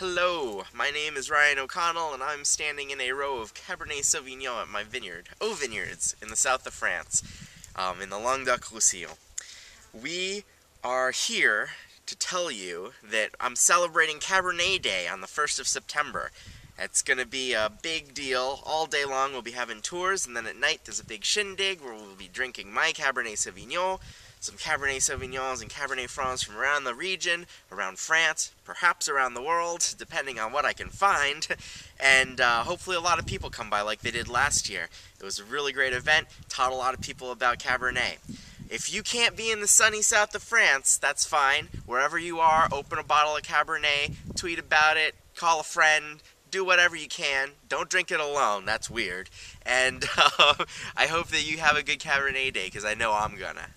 Hello, my name is Ryan O'Connell and I'm standing in a row of Cabernet Sauvignon at my vineyard, O'Vineyards, in the south of France, um, in the Languedoc-Roussillon. We are here to tell you that I'm celebrating Cabernet Day on the 1st of September. It's going to be a big deal. All day long we'll be having tours, and then at night there's a big shindig where we'll be drinking my Cabernet Sauvignon, some Cabernet Sauvignons and Cabernet Francs from around the region, around France, perhaps around the world, depending on what I can find. And uh, hopefully a lot of people come by like they did last year. It was a really great event, taught a lot of people about Cabernet. If you can't be in the sunny south of France, that's fine. Wherever you are, open a bottle of Cabernet, tweet about it, call a friend, do whatever you can. Don't drink it alone. That's weird. And uh, I hope that you have a good Cabernet day because I know I'm gonna.